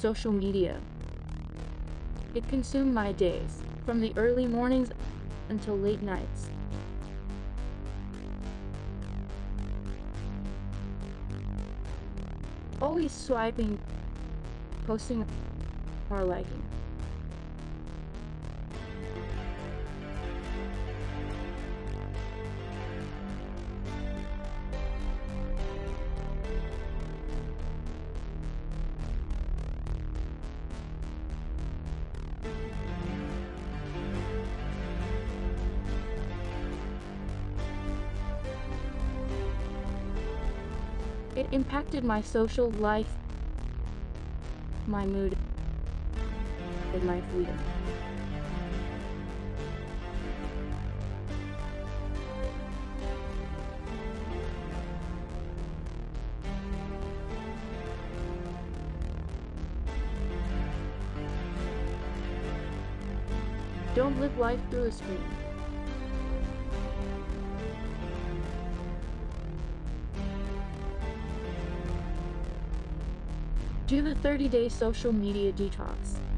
social media. It consumed my days, from the early mornings until late nights. Always swiping, posting, or liking. It impacted my social life, my mood, and my freedom. Don't live life through a screen. Do the 30 day social media detox.